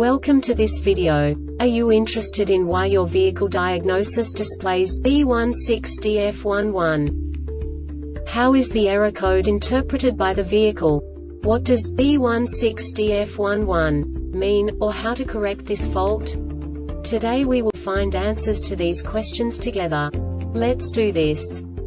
Welcome to this video. Are you interested in why your vehicle diagnosis displays B16DF11? How is the error code interpreted by the vehicle? What does B16DF11 mean, or how to correct this fault? Today we will find answers to these questions together. Let's do this.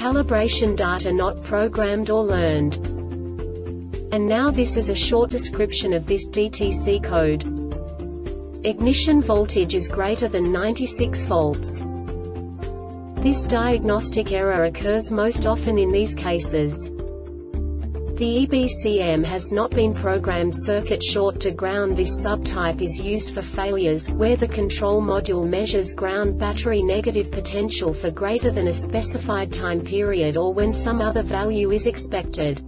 calibration data not programmed or learned. And now this is a short description of this DTC code. Ignition voltage is greater than 96 volts. This diagnostic error occurs most often in these cases. The EBCM has not been programmed circuit short to ground This subtype is used for failures, where the control module measures ground battery negative potential for greater than a specified time period or when some other value is expected.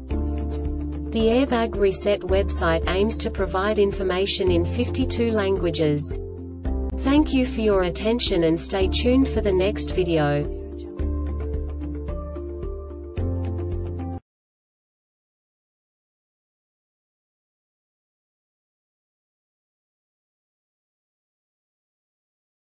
The Airbag Reset website aims to provide information in 52 languages. Thank you for your attention and stay tuned for the next video.